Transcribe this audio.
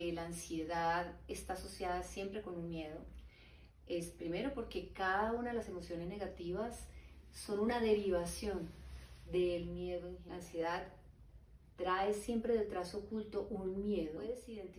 Eh, la ansiedad está asociada siempre con un miedo. Es primero porque cada una de las emociones negativas son una derivación del miedo. La ansiedad trae siempre detrás oculto un miedo. Puedes identificar